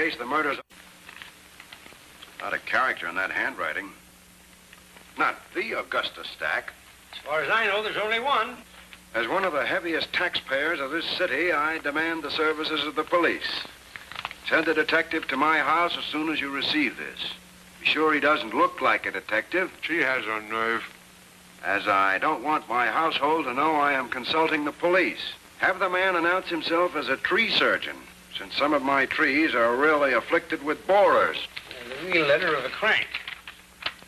case the murders... Not a character in that handwriting. Not the Augusta Stack. As far as I know, there's only one. As one of the heaviest taxpayers of this city, I demand the services of the police. Send a detective to my house as soon as you receive this. Be sure he doesn't look like a detective. She has a nerve. As I don't want my household to know I am consulting the police. Have the man announce himself as a tree surgeon, since some of my trees are really afflicted with borers. And the real letter of a crank.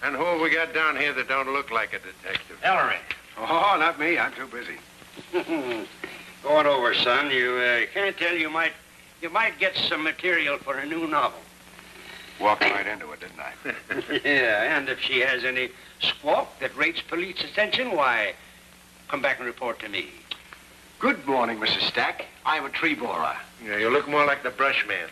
And who have we got down here that don't look like a detective? Ellery. Oh, not me. I'm too busy. Going over, son. You uh, can't tell you might you might get some material for a new novel. Walked right into it, didn't I? yeah, and if she has any squawk that rates police attention, why, come back and report to me. Good morning, Mrs. Stack. I'm a tree borer. Yeah, you look more like the brush man.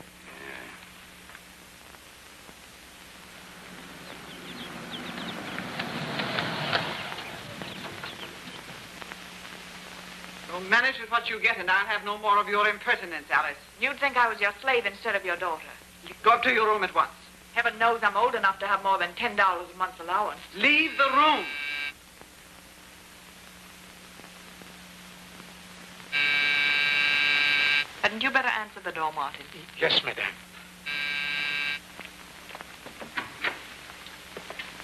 So manage with what you get, and I'll have no more of your impertinence, Alice. You'd think I was your slave instead of your daughter. You go up to your room at once. Heaven knows I'm old enough to have more than $10 a month allowance. Leave the room. Hadn't you better answer the door, Martin? Yes, madame.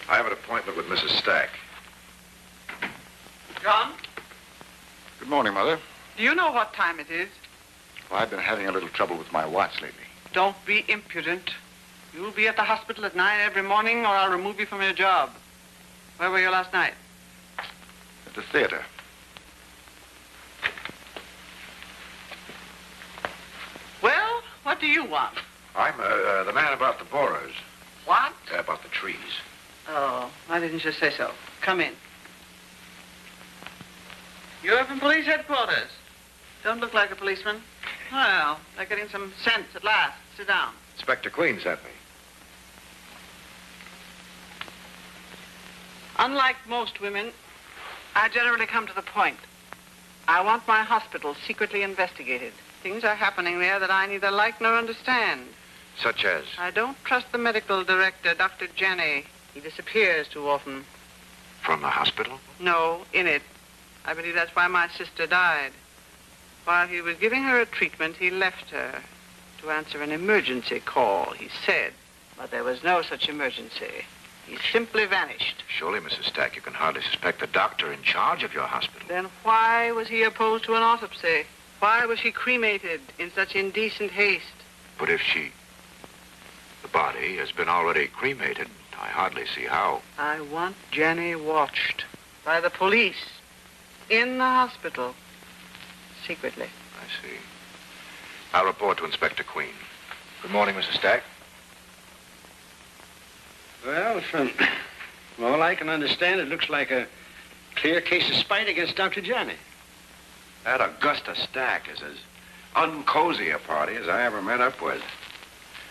I have an appointment with Mrs. Stack. John, Good morning, Mother. do you know what time it is? Well, I've been having a little trouble with my watch lately. Don't be impudent. You'll be at the hospital at nine every morning, or I'll remove you from your job. Where were you last night? At the theater. Well, what do you want? I'm uh, uh, the man about the borers, What? uh, about the trees. Oh, why didn't you say so? Come in. You're from police headquarters. Don't look like a policeman. Well, they're getting some sense at last. Sit down. Inspector Queen sent me. Unlike most women, I generally come to the point. I want my hospital secretly investigated. Things are happening there that I neither like nor understand. Such as? I don't trust the medical director, Dr. Janney. He disappears too often. From the hospital? No, in it. I believe that's why my sister died. While he was giving her a treatment, he left her to answer an emergency call, he said. But there was no such emergency. He simply vanished. Surely, Mrs. Stack, you can hardly suspect the doctor in charge of your hospital. Then why was he opposed to an autopsy? Why was she cremated in such indecent haste? But if she... The body has been already cremated, I hardly see how. I want Janney watched by the police in the hospital secretly. I see. I'll report to Inspector Queen. Good morning, Mrs. Stack. Well, from, from all I can understand, it looks like a clear case of spite against Dr. Janney. That Augusta Stack is as uncozy a party as I ever met up with.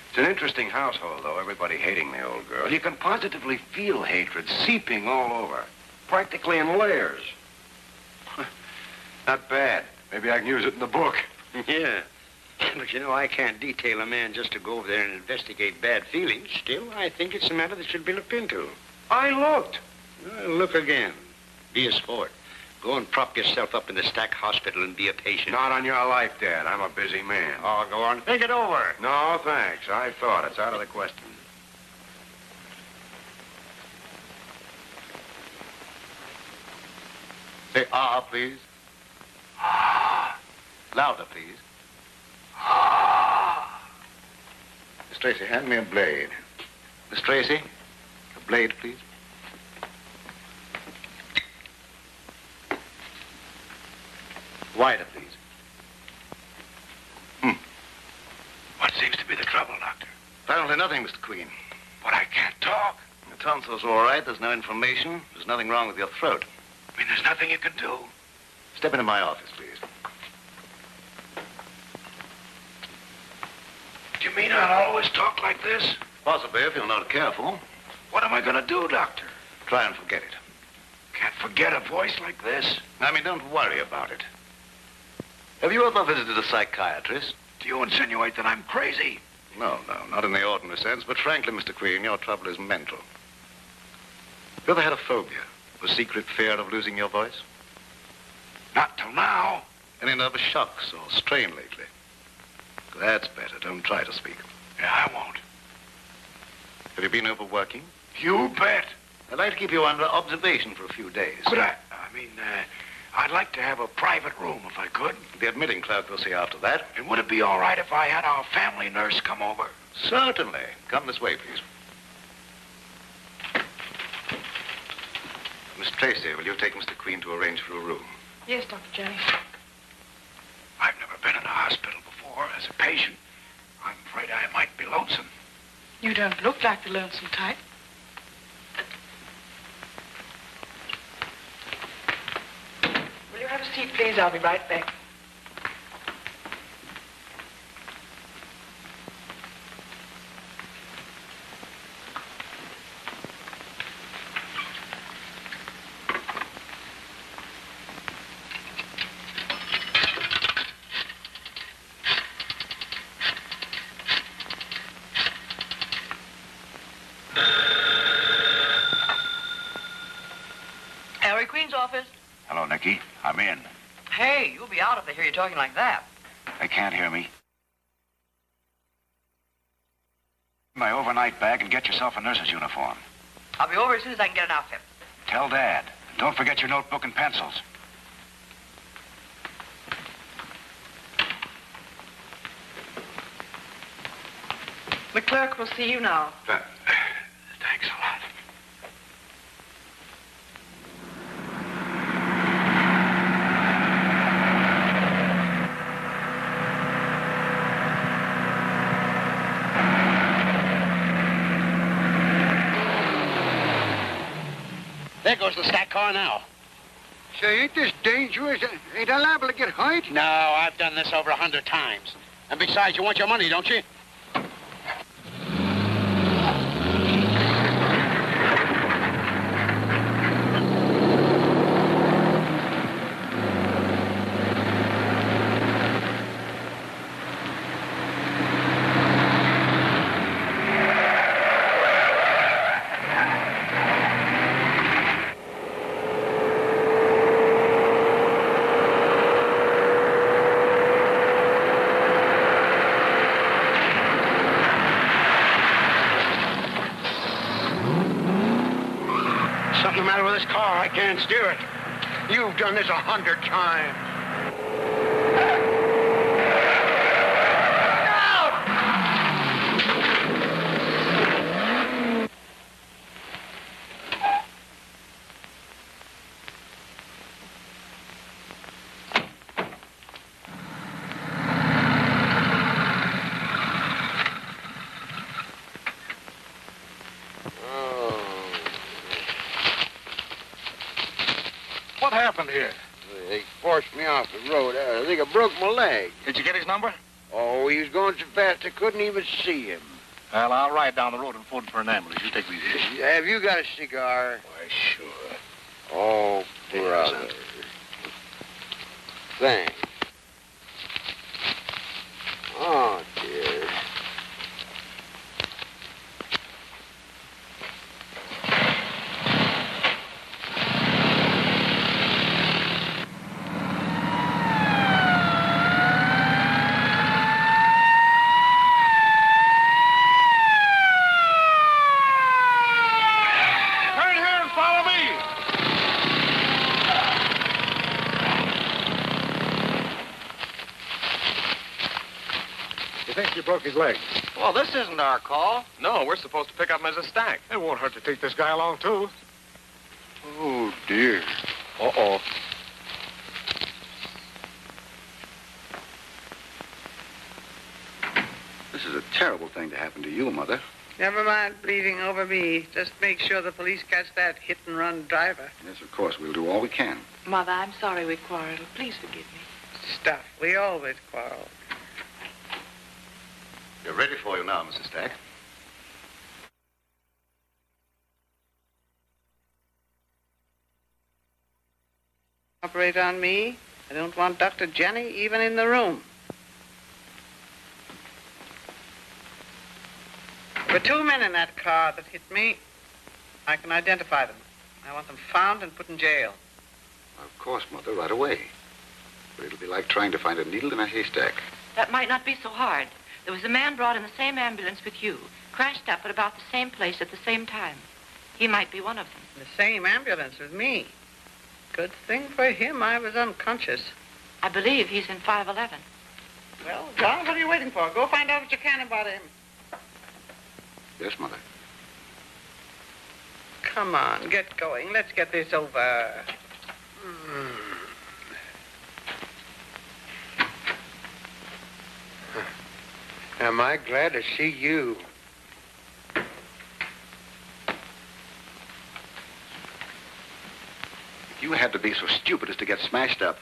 It's an interesting household, though, everybody hating the old girl. You can positively feel hatred seeping all over, practically in layers. Not bad. Maybe I can use it in the book. Yeah. But you know, I can't detail a man just to go over there and investigate bad feelings. Still, I think it's a matter that should be looked into. I looked. Well, look again. Be a sport. Go and prop yourself up in the Stack Hospital and be a patient. Not on your life, Dad. I'm a busy man. Oh, go on. Think it over. No, thanks. I thought. It's out of the question. Say ah, please. Ah. Louder, please. Ah. Miss Tracy, hand me a blade. Miss Tracy, a blade, please. Wider, please. Hmm. What seems to be the trouble, Doctor? Apparently nothing, Mr. Queen. But I can't talk. Your tonsils are all right. There's no inflammation. There's nothing wrong with your throat. I mean, there's nothing you can do. Step into my office, please. Do you mean I'll always talk like this? Possibly, if you're not careful. What am I going to do, Doctor? Try and forget it. Can't forget a voice like this. I mean, don't worry about it. Have you ever visited a psychiatrist? Do you insinuate that I'm crazy? No, no, not in the ordinary sense, but frankly, Mr. Queen, your trouble is mental. Have You ever had a phobia? A secret fear of losing your voice? Not till now. Any nervous shocks or strain lately? That's better. Don't try to speak. Yeah, I won't. Have you been overworking? You bet. I'd like to keep you under observation for a few days. Could I? I mean, uh, I'd like to have a private room if I could. The admitting clerk will see after that. And would it be all right if I had our family nurse come over? Certainly. Come this way, please. Miss Tracy, will you take Mr. Queen to arrange for a room? Yes, Dr. Jennings. I've never been in a hospital before as a patient. I'm afraid I might be lonesome. You don't look like the lonesome type. Will you have a seat, please? I'll be right back. Harry Queen's office. Hello, Nikki. I'm in. Hey, you'll be out if they hear you talking like that. They can't hear me. My overnight bag and get yourself a nurse's uniform. I'll be over as soon as I can get an outfit. Tell Dad. Don't forget your notebook and pencils. The clerk will see you now. Thanks a lot. There goes the stack car now. Say, ain't this dangerous? Ain't I liable to get hurt? No, I've done this over a hundred times. And besides, you want your money, don't you? Something the matter with this car. I can't steer it. You've done this a hundred times. What happened here? They forced me off the road. Uh, I think I broke my leg. Did you get his number? Oh, he was going so fast I couldn't even see him. Well, I'll ride down the road and phone for an ambulance. You take me easy. Have you got a cigar? Why, sure. Oh, brother. Thanks. Oh, dear. Turn here and follow me. You think you broke his leg? Well, this isn't our call. No, we're supposed to pick up Mrs. Stack. It won't hurt to take this guy along, too. Oh, dear. Uh-oh. This is a terrible thing to happen to you, Mother. Never mind bleeding over me. Just make sure the police catch that hit and run driver. Yes, of course. We'll do all we can. Mother, I'm sorry we quarreled. Please forgive me. Stuff. We always quarrel. They're ready for you now, Mrs. Stack. Operate on me. I don't want Dr. Janney even in the room. There were two men in that car that hit me. I can identify them. I want them found and put in jail. Of course, Mother, right away. But it'll be like trying to find a needle in a haystack. That might not be so hard. There was a man brought in the same ambulance with you, crashed up at about the same place at the same time. He might be one of them. The same ambulance with me. Good thing for him I was unconscious. I believe he's in 511. Well, John, what are you waiting for? Go find out what you can about him. Yes, Mother. Come on, get going. Let's get this over. Hmm. Am I glad to see you? If you had to be so stupid as to get smashed up,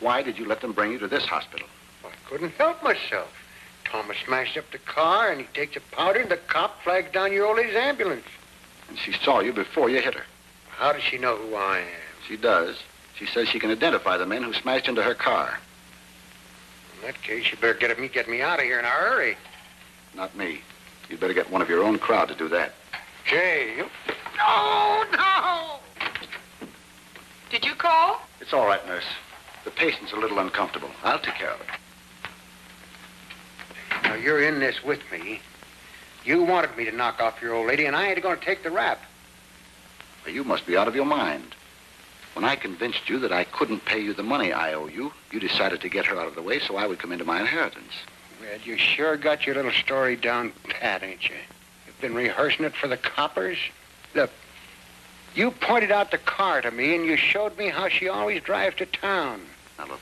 why did you let them bring you to this hospital? I couldn't help myself. Thomas smashed up the car, and he takes a powder, and the cop flags down your old lady's ambulance. And she saw you before you hit her. How does she know who I am? She does. She says she can identify the men who smashed into her car. In that case, you better get me get me out of here in a hurry. Not me. You'd better get one of your own crowd to do that. Jay, you... No, no! Did you call? It's all right, nurse. The patient's a little uncomfortable. I'll take care of it. Now, you're in this with me. You wanted me to knock off your old lady, and I ain't going to take the rap. Well, you must be out of your mind. When I convinced you that I couldn't pay you the money I owe you, you decided to get her out of the way so I would come into my inheritance. Well, you sure got your little story down pat, ain't you? You've been rehearsing it for the coppers? Look, you pointed out the car to me, and you showed me how she always drives to town. Now, look,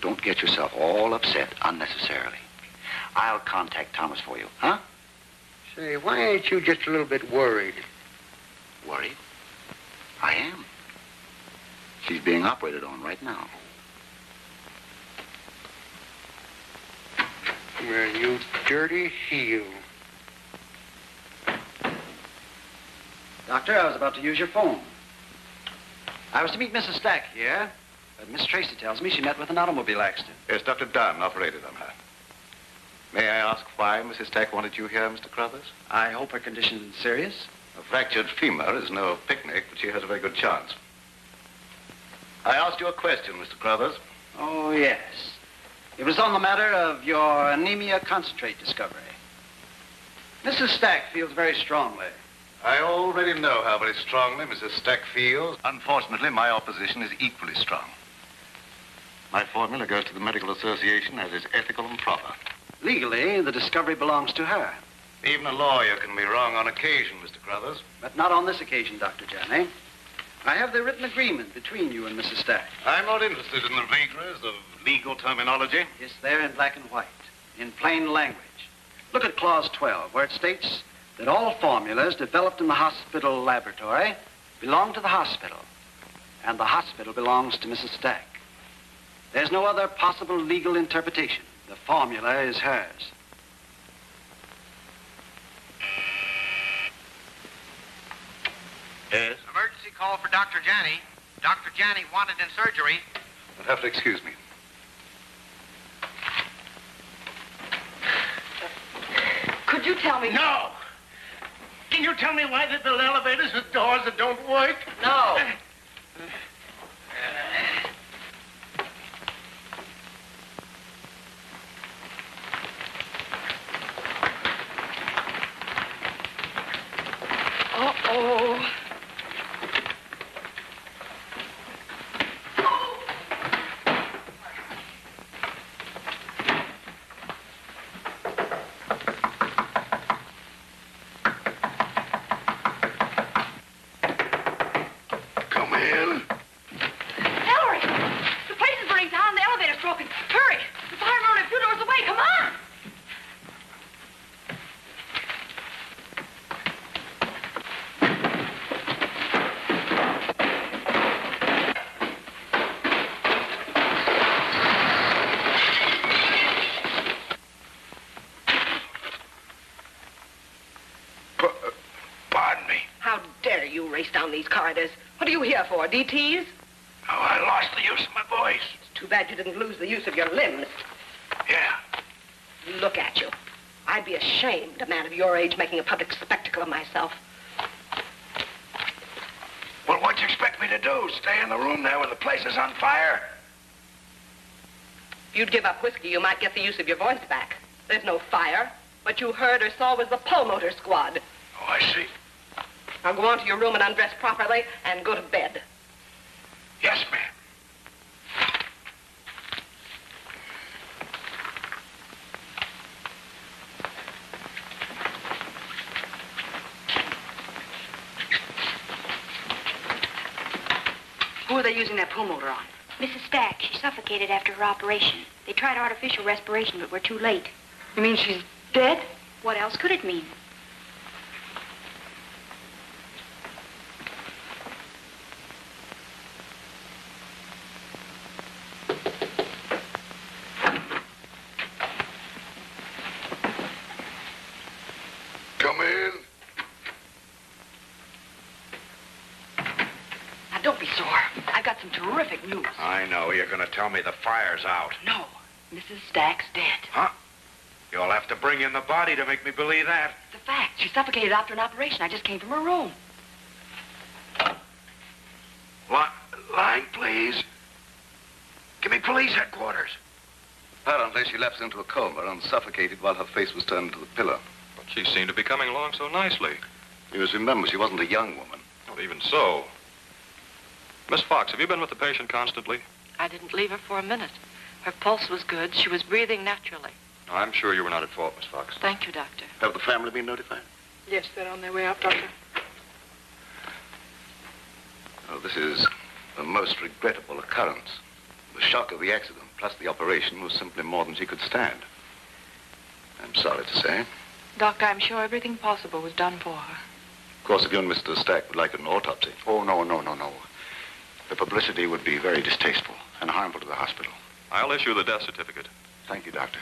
don't get yourself all upset unnecessarily. I'll contact Thomas for you, huh? Say, why ain't you just a little bit worried? Worried? I am. She's being operated on right now. Well, you dirty heel. Doctor, I was about to use your phone. I was to meet Mrs. Stack here, but Miss Tracy tells me she met with an automobile accident. Yes, Dr. Dunn operated on her. May I ask why Mrs. Stack wanted you here, Mr. Crothers? I hope her condition isn't serious. A fractured femur is no picnic, but she has a very good chance. I asked you a question, Mr. Crothers. Oh, yes. It was on the matter of your anemia concentrate discovery. Mrs. Stack feels very strongly. I already know how very strongly Mrs. Stack feels. Unfortunately, my opposition is equally strong. My formula goes to the Medical Association as is ethical and proper. Legally, the discovery belongs to her. Even a lawyer can be wrong on occasion, Mr. Crothers. But not on this occasion, Dr. Janney. I have the written agreement between you and Mrs. Stack. I'm not interested in the vagaries of legal terminology. It's there in black and white, in plain language. Look at Clause 12, where it states that all formulas developed in the hospital laboratory belong to the hospital, and the hospital belongs to Mrs. Stack. There's no other possible legal interpretation. The formula is hers. Yes? Emergency call for Dr. Janney. Dr. Janney wanted in surgery. You'll have to excuse me. Could you tell me? No! Can you tell me why the, the elevators with doors that don't work? No. Uh-oh. Come in. Ellery! The place is burning down. The elevator's broken. Hurry! The firemen are a few doors away. Come on! Pardon me. How dare you race down these corridors? What are you here for, DTs? Oh, I lost the use of my voice. It's too bad you didn't lose the use of your limbs. Yeah. Look at you. I'd be ashamed, a man of your age, making a public spectacle of myself. Well, what do you expect me to do? Stay in the room there when the place is on fire? If you'd give up whiskey, you might get the use of your voice back. There's no fire. What you heard or saw was the pulmotor squad. I see. Now go on to your room and undress properly and go to bed. Yes, ma'am. Who are they using that pulmotor on? Mrs. Stack, she suffocated after her operation. They tried artificial respiration, but we were too late. You mean she's dead? What else could it mean? Come in. Now, don't be sore. I've got some terrific news. I know. You're going to tell me the fire's out. No, Mrs. Stack's dead. Huh? You'll have to bring in the body to make me believe that. It's a fact. She suffocated after an operation. I just came from her room. Li- line, please. Give me police headquarters. Apparently, she lapsed into a coma and suffocated while her face was turned to the pillow. But she seemed to be coming along so nicely. You must remember, she wasn't a young woman. Well, even so. Miss Fox, have you been with the patient constantly? I didn't leave her for a minute. Her pulse was good. She was breathing naturally. I'm sure you were not at fault, Miss Fox. Thank you, Doctor. Have the family been notified? Yes, they're on their way up, Doctor. Oh, this is a most regrettable occurrence. The shock of the accident plus the operation was simply more than she could stand. I'm sorry to say. Doctor, I'm sure everything possible was done for her. Of course, if you and Mr. Stack would like an autopsy. Oh, no, no, no, no. The publicity would be very distasteful and harmful to the hospital. I'll issue the death certificate. Thank you, Doctor.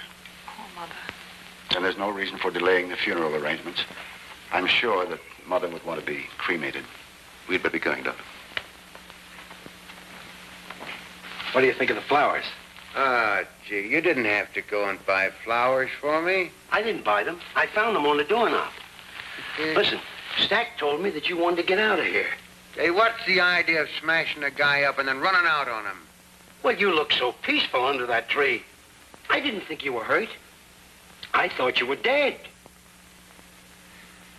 Poor Mother. And there's no reason for delaying the funeral arrangements. I'm sure that Mother would want to be cremated. We'd better be going, Doctor. What do you think of the flowers? Ah, gee, you didn't have to go and buy flowers for me. I didn't buy them. I found them on the doorknob. Listen, Stack told me that you wanted to get out of here. Hey, what's the idea of smashing a guy up and then running out on him? Well, you look so peaceful under that tree. I didn't think you were hurt. I thought you were dead.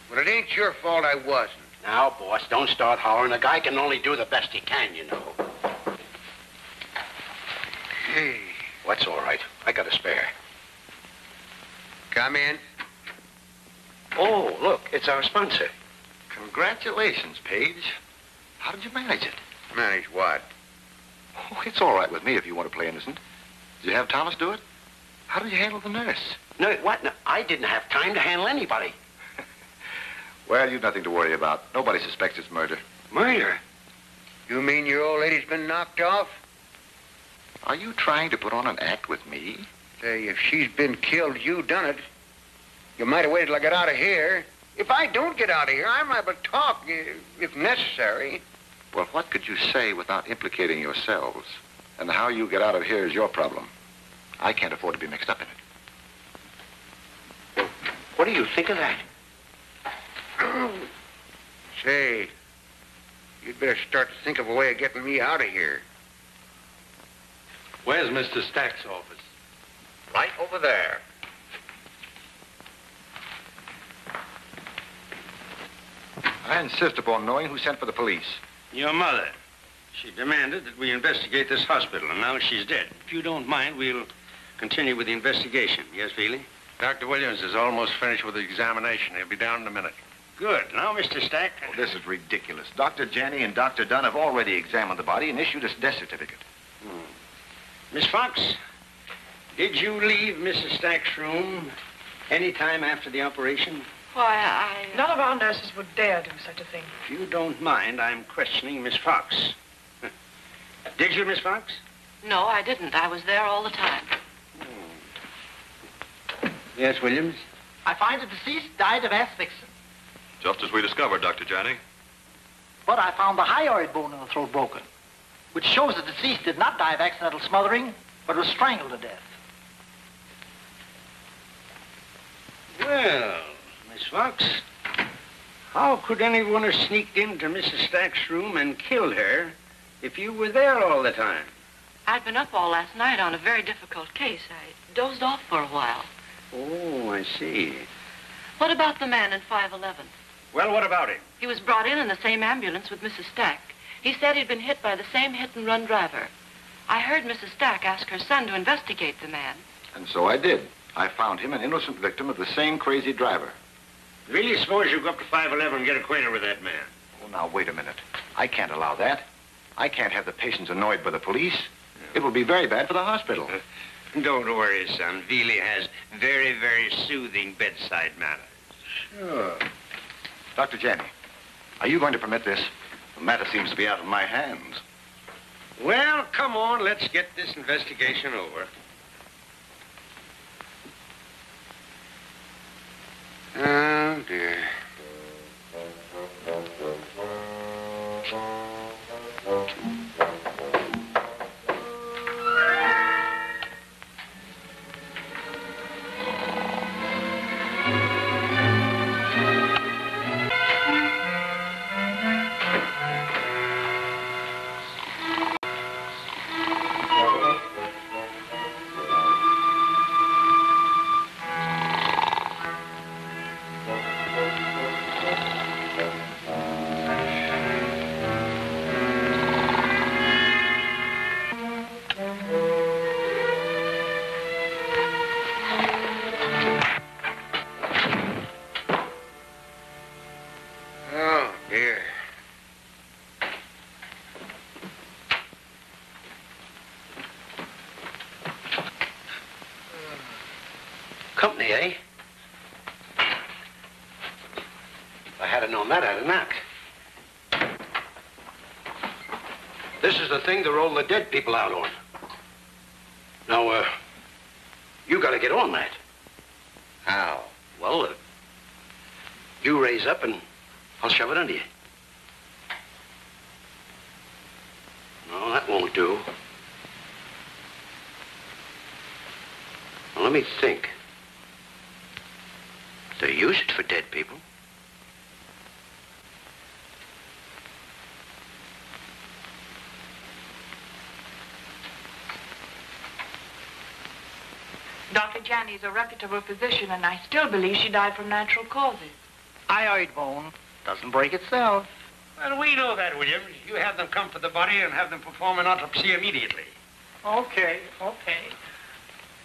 Well, it ain't your fault I wasn't. Now, boss, don't start hollering. A guy can only do the best he can, you know. Hey, What's all right? I got a spare. come in. Oh, look, it's our sponsor. Congratulations, Paige. How did you manage it? Manage what? Oh, it's all right with me if you want to play innocent. Did you have Thomas do it? How did you handle the nurse? No, what? No, I didn't have time to handle anybody. Well, you've nothing to worry about. Nobody suspects it's murder. Murder? You mean your old lady's been knocked off? Are you trying to put on an act with me? Say, if she's been killed, you done it. You might have waited till I got out of here. If I don't get out of here, I'm liable to talk, if necessary. Well, what could you say without implicating yourselves? And how you get out of here is your problem. I can't afford to be mixed up in it. What do you think of that? Say, you'd better start to think of a way of getting me out of here. Where's Mr. Stack's office? Right over there. I insist upon knowing who sent for the police. Your mother. She demanded that we investigate this hospital, and now she's dead. If you don't mind, we'll continue with the investigation. Yes, Velie? Dr. Williams is almost finished with the examination. He'll be down in a minute. Good. Now, Mr. Stack. Oh, this is ridiculous. Dr. Janney and Dr. Dunn have already examined the body and issued a death certificate. Hmm. Miss Fox, did you leave Mrs. Stack's room any time after the operation? Why, I... None of our nurses would dare do such a thing. If you don't mind, I'm questioning Miss Fox. Did you, Miss Fox? No, I didn't. I was there all the time. Hmm. Yes, Williams? I find the deceased died of asphyxion, Just as we discovered, Dr. Janney. but I found the hyoid bone in the throat broken. which shows the deceased did not die of accidental smothering, but was strangled to death. Well, Miss Fox, how could anyone have sneaked into Mrs. Stack's room and killed her if you were there all the time? I'd been up all last night on a very difficult case. I dozed off for a while. Oh, I see. What about the man in 511? Well, what about him? He was brought in in the same ambulance with Mrs. Stack. He said he'd been hit by the same hit-and-run driver. I heard Mrs. Stack ask her son to investigate the man. And so I did. I found him an innocent victim of the same crazy driver. Really suppose you go up to 511 and get acquainted with that man? Oh, now, wait a minute. I can't allow that. I can't have the patients annoyed by the police. It will be very bad for the hospital. Don't worry, son. Velie has very, very soothing bedside manners. Sure. Dr. Janney, are you going to permit this? The matter seems to be out of my hands. Well, come on, let's get this investigation over. Oh, dear. To roll the dead people out on. Now, uh, you gotta get on that. How? Well, uh, you raise up and I'll shove it under you. No, that won't do. Well, let me think. They use it for dead people. Dr. Janney is a reputable physician, and I still believe she died from natural causes. I heard bone. Doesn't break itself. Well, we know that, Williams. You have them come for the body and have them perform an autopsy immediately. Okay, okay.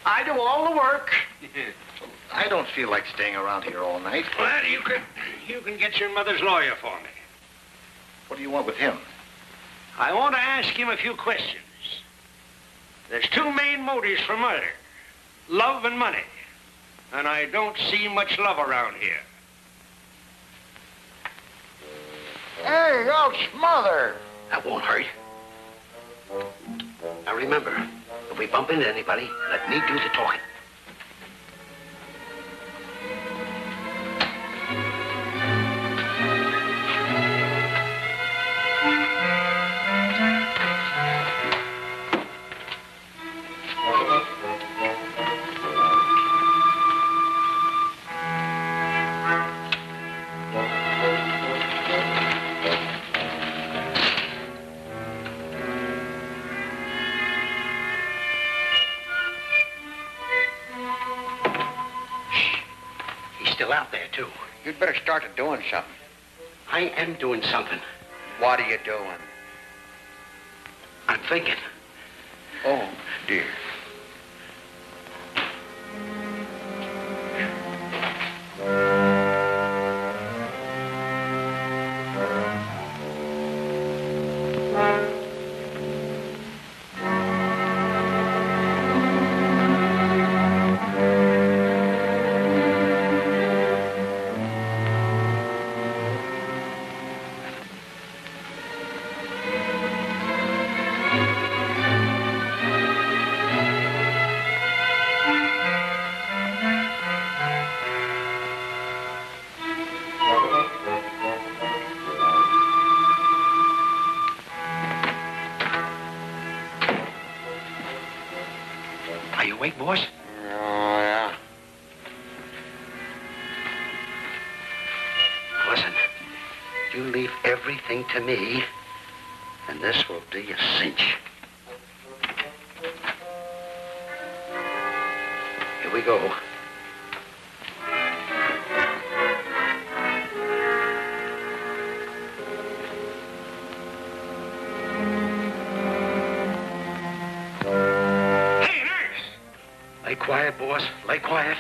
I do all the work. I don't feel like staying around here all night. Well, you can, you can get your mother's lawyer for me. What do you want with him? I want to ask him a few questions. There's two main motives for murder. Love and money. And I don't see much love around here. Hey, ouch, mother. That won't hurt. Now remember, if we bump into anybody, let me do the talking. Doing something. I am doing something. What are you doing? I'm thinking. Oh, dear. Boss? Oh, yeah. Listen, you leave everything to me, and this will be a cinch. Here we go. Lay quiet.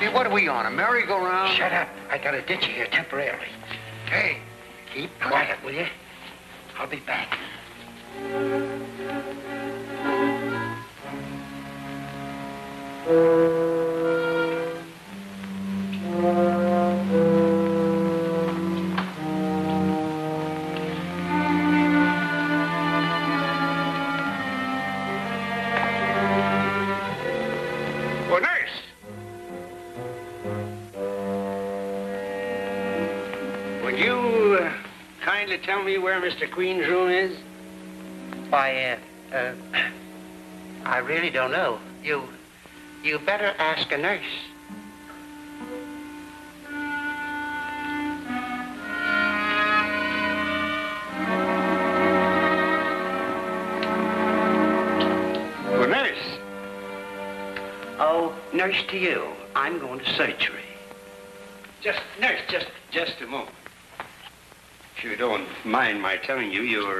See, what are we on, a merry-go-round? Shut up. I gotta ditch you here temporarily. Hey, keep quiet, will you? I'll be back. Ask a nurse. Well, nurse. Oh, nurse to you. I'm going to surgery. Just, nurse, just, just a moment. If you don't mind my telling you, your,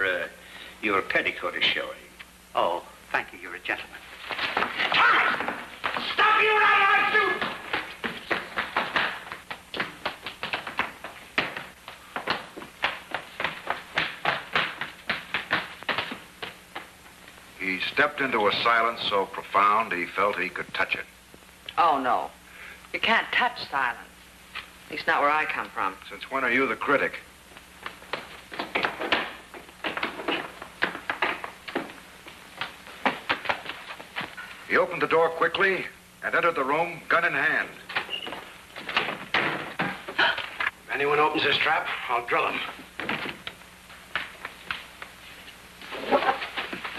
He stepped into a silence so profound he felt he could touch it. Oh, no. You can't touch silence. At least not where I come from. Since when are you the critic? He opened the door quickly and entered the room, gun in hand. If anyone opens this trap, I'll drill him.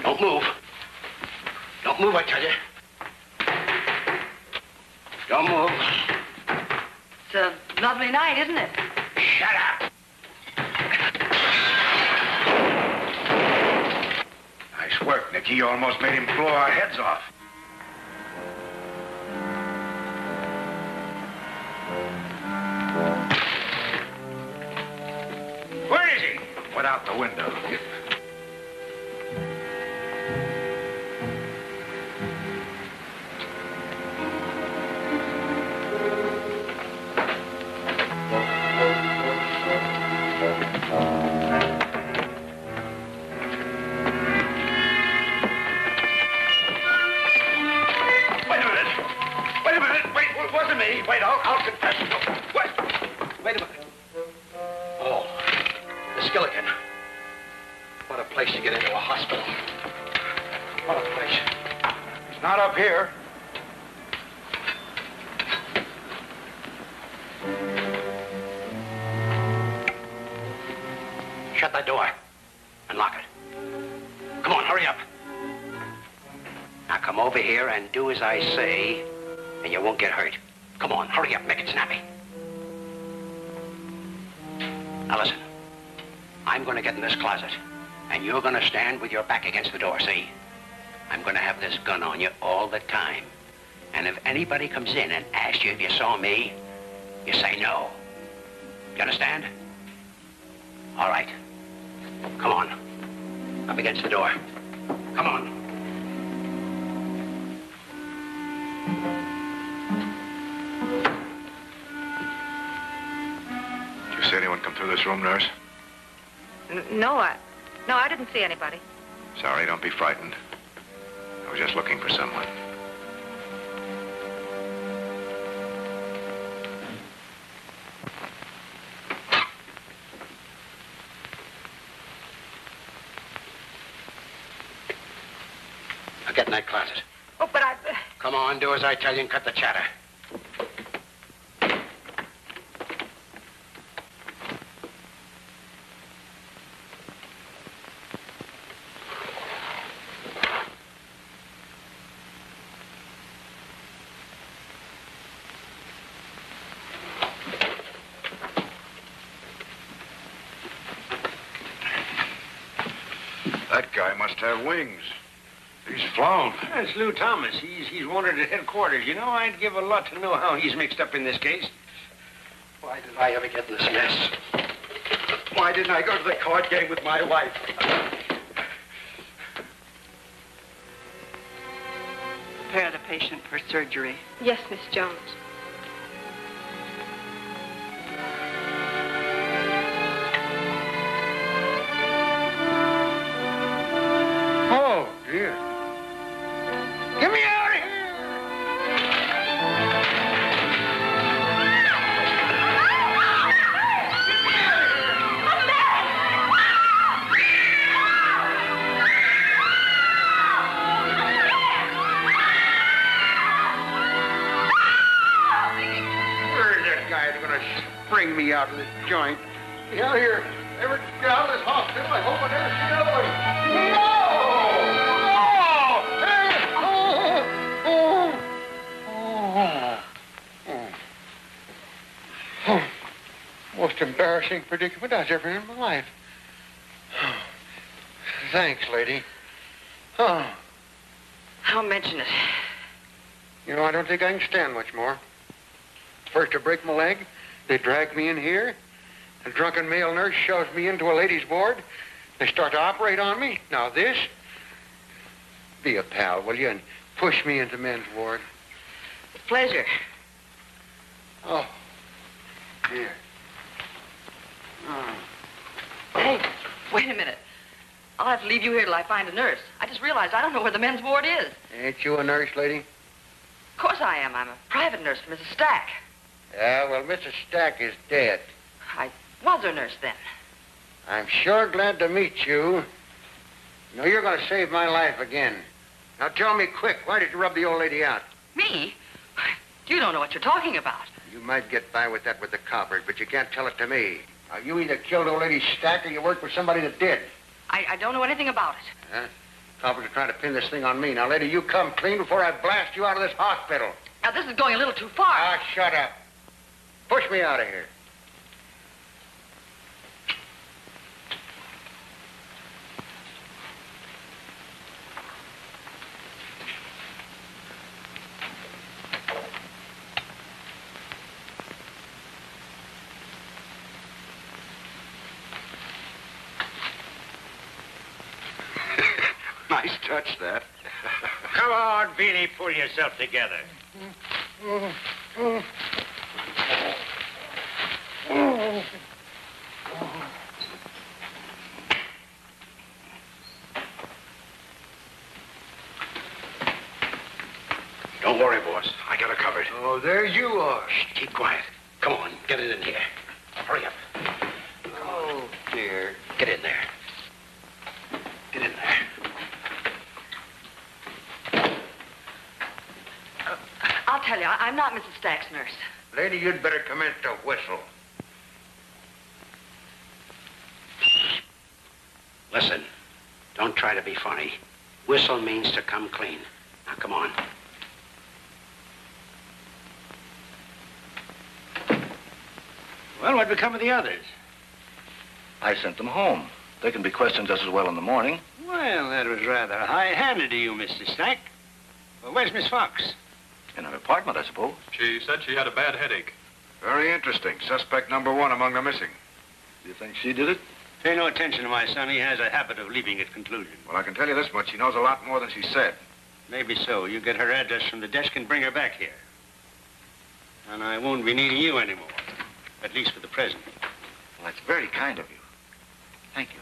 Don't move. Don't move, I tell you. Don't move. It's a lovely night, isn't it? Shut up. Nice work, Nikki. You almost made him blow our heads off. Where is he? Went out the window. Me. Wait, I'll, I'll confess. No. Wait. Wait a minute. Oh, the skeleton. What a place to get into a hospital. What a place. It's not up here. Shut that door and lock it. Come on, hurry up. Now come over here and do as I say, and you won't get hurt. Come on, hurry up, make it snappy. Now listen, I'm to get in this closet, and you're to stand with your back against the door, see? I'm to have this gun on you all the time. And if anybody comes in and asks you if you saw me, you say no. You understand? All right. Come on. Up against the door. Come on. Through this room, nurse? N- no, I, no, I didn't see anybody. Sorry, don't be frightened. I was just looking for someone. Now get in that closet. Oh, but I... Uh, Come on, do as I tell you and cut the chatter. guy must have wings. He's flown. That's Lou Thomas. He's, he's wanted at headquarters. You know, I'd give a lot to know how he's mixed up in this case. Why did I ever get in this mess? Why didn't I go to the card game with my wife? Prepare the patient for surgery. Yes, Miss Jones. Embarrassing predicament I've ever in my life. Thanks, lady. Oh, I'll mention it. you know, I don't think I can stand much more. First, to break my leg, they drag me in here. A drunken male nurse shoves me into a ladies' ward. They start to operate on me. Now this. Be a pal, will you, and push me into men's ward. Pleasure. Oh, dear. Oh. Hey, wait a minute. I'll have to leave you here till I find a nurse. I just realized I don't know where the men's ward is. Ain't you a nurse, lady? Of course I am. I'm a private nurse for Mrs. Stack. Yeah, well, Mrs. Stack is dead. I was her nurse then. I'm sure glad to meet you. You know, you're going to save my life again. Now tell me quick, why did you rub the old lady out? Me? You don't know what you're talking about. You might get by with that with the coppers, but you can't tell it to me. Now, you either killed old lady Stack or you worked with somebody that did. I, I don't know anything about it. Huh? Coppers are trying to pin this thing on me. Now, lady, you come clean before I blast you out of this hospital. Now, this is going a little too far. Ah, shut up. Push me out of here. Nice touch, that. Come on, Beanie, pull yourself together. Don't worry, boss. I got it covered. Oh, there you are. Shh, keep quiet. Come on, get it in here. Hurry up. Oh, dear. Get in there. Get in there. I'll tell you, I- I'm not Mrs. Stack's nurse. Lady, you'd better commence to whistle. Listen, don't try to be funny. Whistle means to come clean. Now, come on. Well, what become of the others? I sent them home. They can be questioned just as well in the morning. Well, that was rather high-handed of you, Mr. Stack. Well, where's Miss Fox? In her apartment, I suppose. She said she had a bad headache. Very interesting. Suspect number one among the missing. Do you think she did it? Pay no attention to my son. He has a habit of leaving at conclusion. Well, I can tell you this much. She knows a lot more than she said. Maybe so. You get her address from the desk and bring her back here. And I won't be needing you anymore. At least for the present. Well, that's very kind of you. Thank you.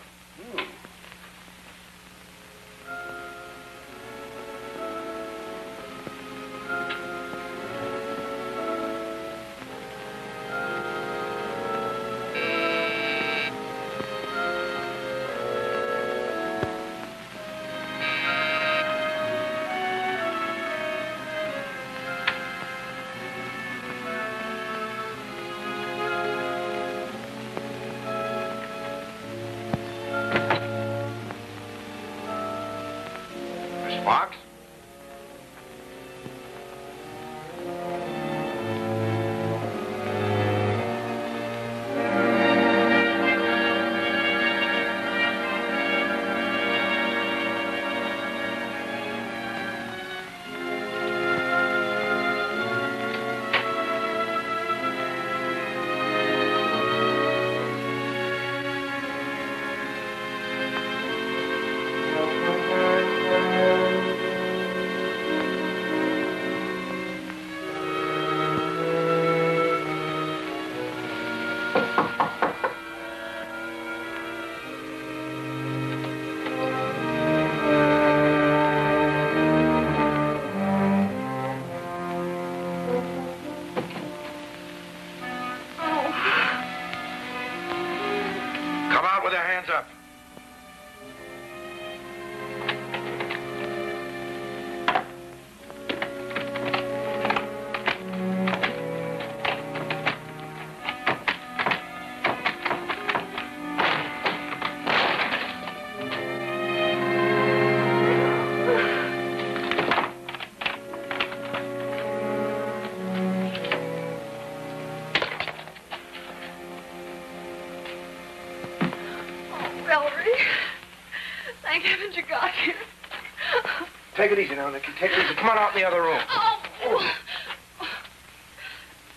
Nikki. Take. Come on out in the other room. Oh, oh.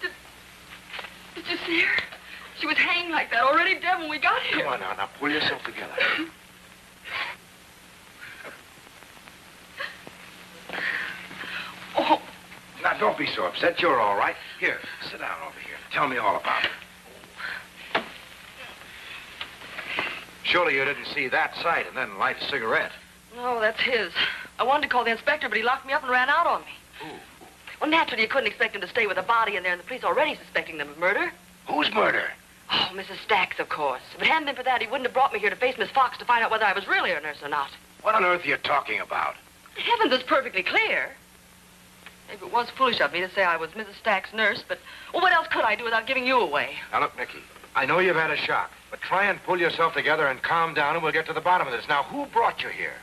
Did, did you see her? She was hanging like that, already dead when we got here. Come on now. Now pull yourself together. Oh. Now, don't be so upset. You're all right. Here, sit down over here. Tell me all about it. Surely you didn't see that sight and then light a cigarette. No, that's his. I wanted to call the inspector, but he locked me up and ran out on me. Well, naturally, you couldn't expect him to stay with a body in there, and the police already suspecting them of murder. Whose murder? Oh, Mrs. Stacks, of course. If it hadn't been for that, he wouldn't have brought me here to face Miss Fox to find out whether I was really a nurse or not. What on earth are you talking about? Heavens, it's perfectly clear. Maybe it was foolish of me to say I was Mrs. Stack's nurse, but well, what else could I do without giving you away? Now, look, Nikki. I know you've had a shock, but try and pull yourself together and calm down, and we'll get to the bottom of this. Now, who brought you here?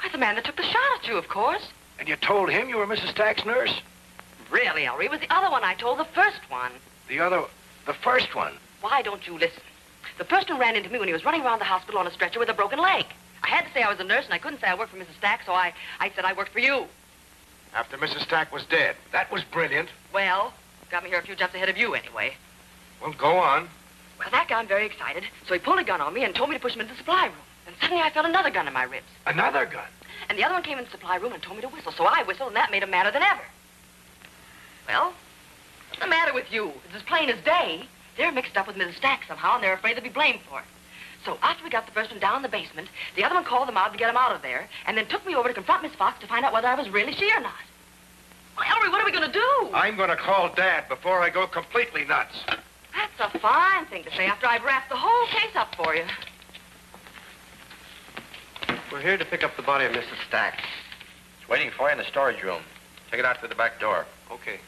Why, the man that took the shot at you, of course. And you told him you were Mrs. Stack's nurse? Really, Ellery, it was the other one I told, the first one. The other, the first one. Why don't you listen? The first one ran into me when he was running around the hospital on a stretcher with a broken leg. I had to say I was a nurse, and I couldn't say I worked for Mrs. Stack, so I, I said I worked for you. After Mrs. Stack was dead. That was brilliant. Well, got me here a few jumps ahead of you anyway. Well, go on. Well, that got very excited, so he pulled a gun on me and told me to push him into the supply room. And suddenly I felt another gun in my ribs. Another gun? And the other one came in the supply room and told me to whistle, so I whistled, and that made him madder than ever. Well, what's the matter with you? It's as plain as day. They're mixed up with Mrs. Stack somehow, and they're afraid they'll be blamed for it. So after we got the first one down in the basement, the other one called them out to get them out of there, and then took me over to confront Miss Fox to find out whether I was really she or not. Well, Ellery, what are we going to do? I'm going to call Dad before I go completely nuts. That's a fine thing to say after I've wrapped the whole case up for you. We're here to pick up the body of Mrs. Stack. It's waiting for you in the storage room. Take it out through the back door. Okay.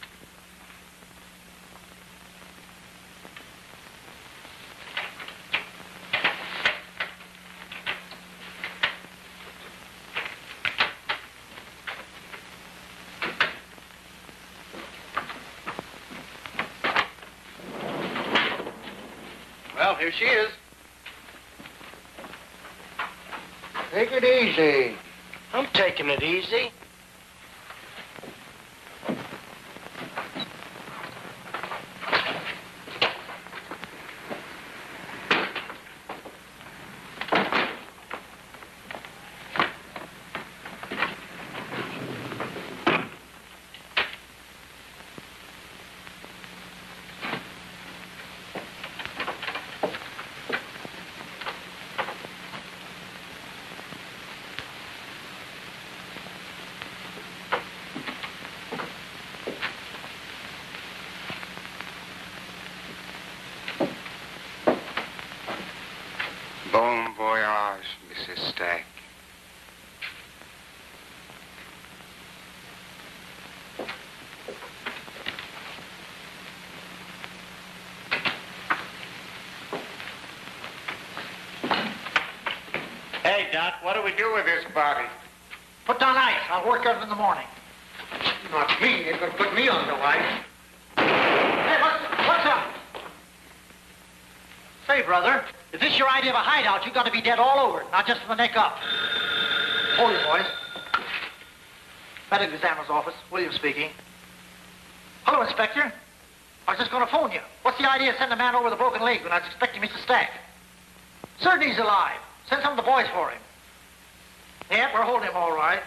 Well, here she is. Take it easy. I'm taking it easy. Bon voyage, Mrs. Stack. Hey, Doc, what do we do with this body? Put down ice. I'll work on it in the morning. Not me. You're going to put me on the ice. Hey, what's, what's up? Say, brother, if this your idea of a hideout, you've got to be dead all over, not just from the neck up. Hold it, boys. Medical examiner's office. William speaking. Hello, Inspector. I was just going to phone you. What's the idea of sending a man over with a broken leg when I was expecting Mr. Stack? Certainly he's alive. Send some of the boys for him. Yeah, we're holding him all right.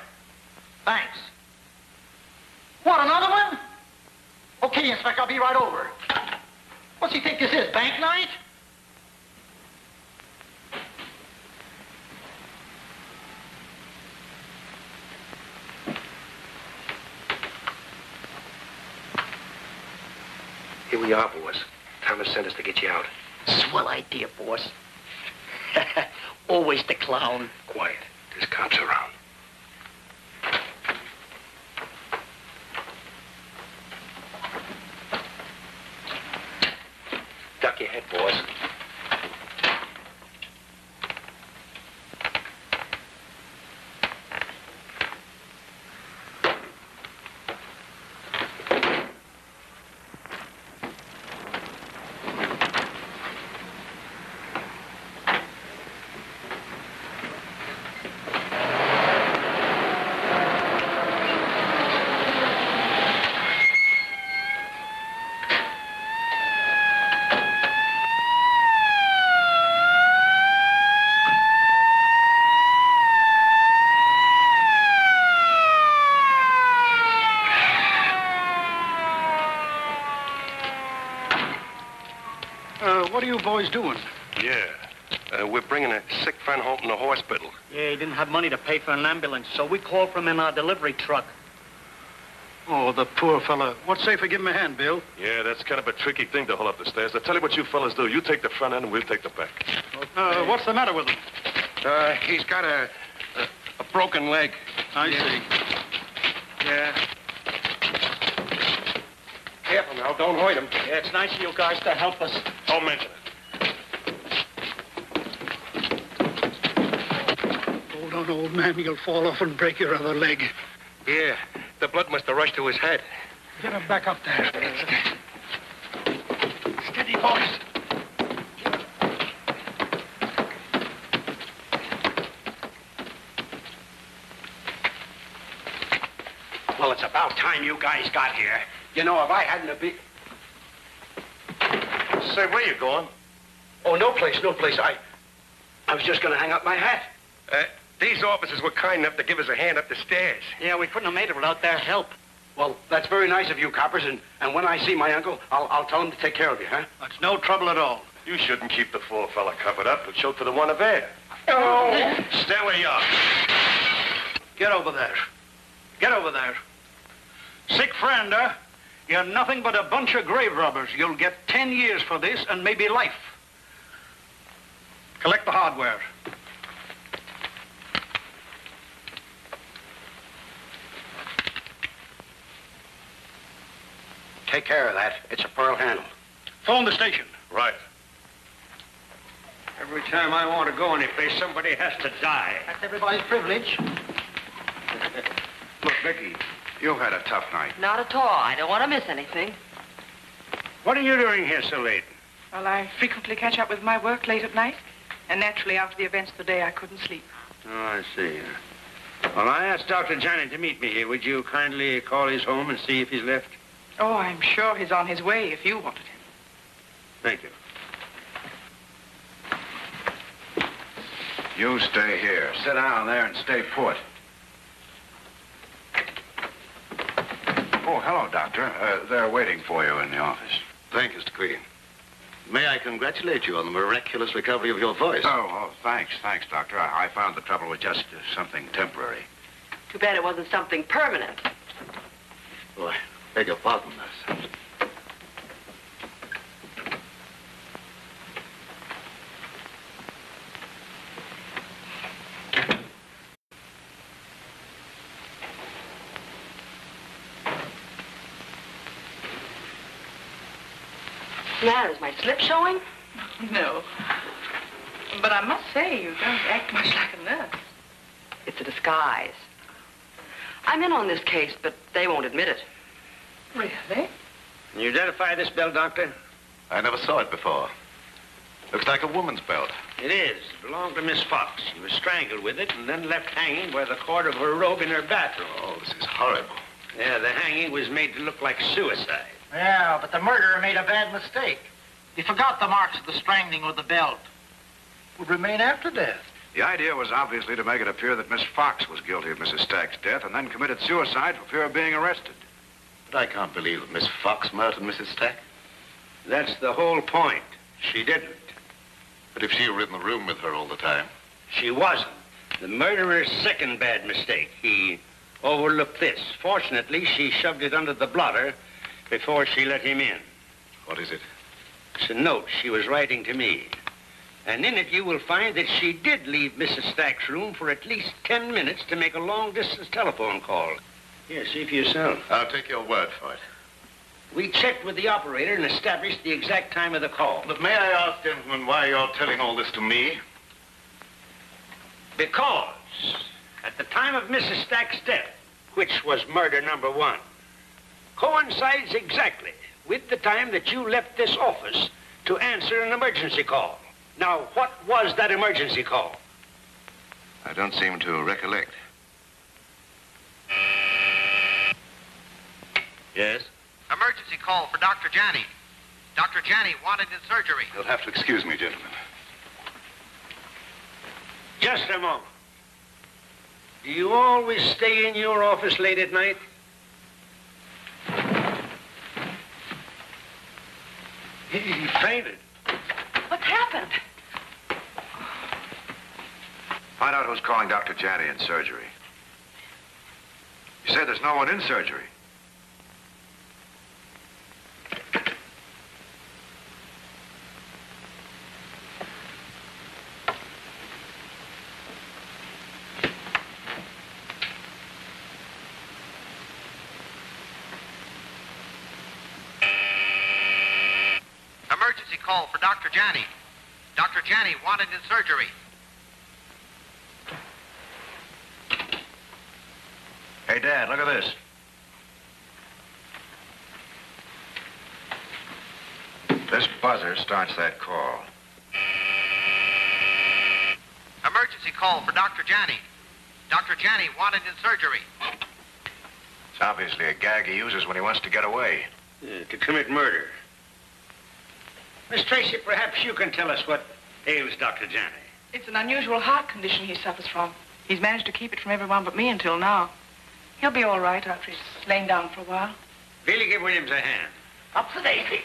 Thanks. What, another one? Okay, Inspector, I'll be right over. What's he think this is, bank night? Here we are, boss. Thomas sent us to get you out. Swell idea, boss. Always the clown. Quiet. Around. Duck your head, boss. What boys doing? Yeah. Uh, we're bringing a sick friend home from the hospital. Yeah, he didn't have money to pay for an ambulance, so we called for him in our delivery truck. Oh, the poor fella. What say if I give him a hand, Bill? Yeah, that's kind of a tricky thing to haul up the stairs. I'll tell you what you fellas do. You take the front end and we'll take the back. Uh, what's the matter with him? Uh, he's got a, a, a broken leg. I see. Yeah. Careful now, don't hurt him. Yeah, it's nice of you guys to help us. Don't mention it. Hold on, old man. You'll fall off and break your other leg. Yeah, the blood must have rushed to his head. Get him back up there. Steady, boys. Well, it's about time you guys got here. You know, if I hadn't have been... Say, where you going? Oh, no place, no place. I... I was just going to hang up my hat. Uh, these officers were kind enough to give us a hand up the stairs. Yeah, we couldn't have made it without their help. Well, that's very nice of you, coppers, and, and when I see my uncle, I'll, I'll tell him to take care of you, huh? That's no trouble at all. You shouldn't keep the poor fella covered up. It'll show for the one of air. Oh! Stay where you are. Get over there. Get over there. Sick friend, huh? You're nothing but a bunch of grave robbers. You'll get ten years for this and maybe life. Collect the hardware. Take care of that. It's a pearl handle. Phone the station. Right. Every time I want to go anyplace, somebody has to die. That's everybody's privilege. Look, Vicky, you've had a tough night. Not at all. I don't want to miss anything. What are you doing here so late? Well, I frequently catch up with my work late at night. And naturally, after the events of the day, I couldn't sleep. Oh, I see. Well, I asked Dr. Janney to meet me here. Would you kindly call his home and see if he's left? Oh, I'm sure he's on his way if you wanted him. Thank you. You stay here. Sit down there and stay put. Oh, hello, Doctor. Uh, they're waiting for you in the office. Thank you, Mr. Queen. May I congratulate you on the miraculous recovery of your voice? Oh, oh thanks, thanks, Doctor. I, I found the trouble was just uh, something temporary. Too bad it wasn't something permanent. I beg your pardon, nurse. What's the matter? Is my slip showing? No. But I must say, you don't act much like a nurse. It's a disguise. I'm in on this case, but they won't admit it. Really? Can you identify this belt, Doctor? I never saw it before. Looks like a woman's belt. It is. It belonged to Miss Fox. She was strangled with it and then left hanging by the cord of her robe in her bathroom. Oh, this is horrible. Yeah, the hanging was made to look like suicide. Yeah, but the murderer made a bad mistake. He forgot the marks of the strangling with the belt. Would remain after death. The idea was obviously to make it appear that Miss Fox was guilty of Mrs. Stack's death and then committed suicide for fear of being arrested. But I can't believe that Miss Fox murdered Mrs. Stack. That's the whole point. She didn't. But if she were in the room with her all the time, She wasn't. The murderer's second bad mistake. He overlooked this. Fortunately, she shoved it under the blotter before she let him in. what is it? It's a note she was writing to me. And in it, you will find that she did leave Mrs. Stack's room for at least 10 minutes to make a long-distance telephone call. Here, see for yourself. I'll take your word for it. We checked with the operator and established the exact time of the call. But may I ask, gentlemen, why you're telling all this to me? Because at the time of Mrs. Stack's death, which was murder number one, coincides exactly with the time that you left this office to answer an emergency call. Now, what was that emergency call? I don't seem to recollect. Yes? Emergency call for Dr. Janney. Dr. Janney wanted in surgery. You'll have to excuse me, gentlemen. Just a moment. Do you always stay in your office late at night? He he fainted. What's happened? Find out who's calling Dr. Janney in surgery. You said there's no one in surgery. Emergency call for Dr. Janney. Dr. Janney wanted in surgery. Hey, Dad, look at this. This buzzer starts that call. Emergency call for Dr. Janney. Dr. Janney wanted in surgery. It's obviously a gag he uses when he wants to get away. Uh, to commit murder. Miss Tracy, perhaps you can tell us what ails Dr. Janney. It's an unusual heart condition he suffers from. He's managed to keep it from everyone but me until now. He'll be all right after he's lain down for a while. Velie give Williams a hand. Up to daisy.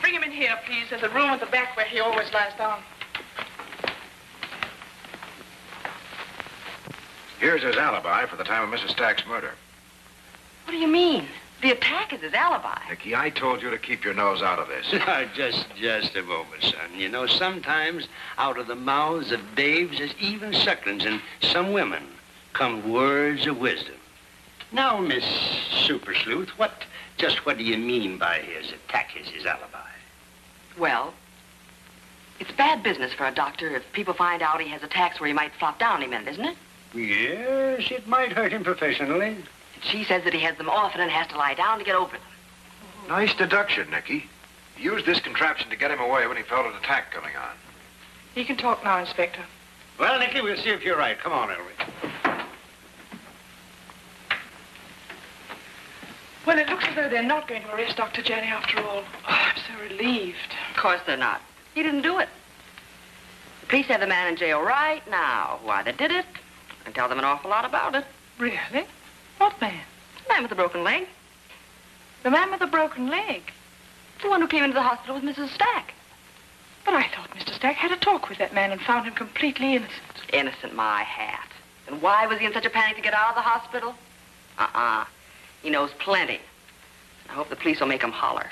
Bring him in here, please. There's a room at the back where he always lies down. Here's his alibi for the time of Mrs. Stack's murder. What do you mean? The attack is his alibi. Nikki, I told you to keep your nose out of this. Now, just, just a moment, son. You know, sometimes out of the mouths of babes, as even sucklings, and some women, come words of wisdom. Now, Miss Super Sleuth, what, just what do you mean by his attack is his alibi? Well, it's bad business for a doctor if people find out he has attacks where he might flop down any minute, isn't it? Yes, it might hurt him professionally. And she says that he has them often and has to lie down to get over them. Nice deduction, Nikki. He used this contraption to get him away when he felt an attack coming on. He can talk now, Inspector. Well, Nikki, we'll see if you're right. Come on, Ellery. Well, it looks as though they're not going to arrest Dr. Janney after all. Oh, I'm so relieved. Of course they're not. He didn't do it. The police have the man in jail right now. Why they did it, and tell them an awful lot about it. Really? What man? The man with the broken leg. The man with the broken leg? The one who came into the hospital with Mrs. Stack. But I thought Mr. Stack had a talk with that man and found him completely innocent. Innocent, my hat. And why was he in such a panic to get out of the hospital? Uh-uh. He knows plenty. I hope the police will make him holler.